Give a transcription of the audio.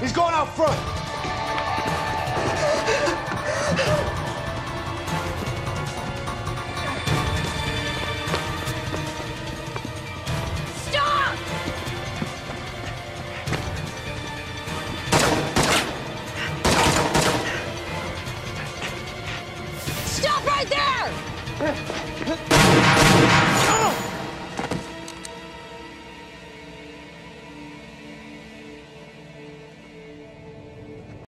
He's going out front. Stop! Stop right there!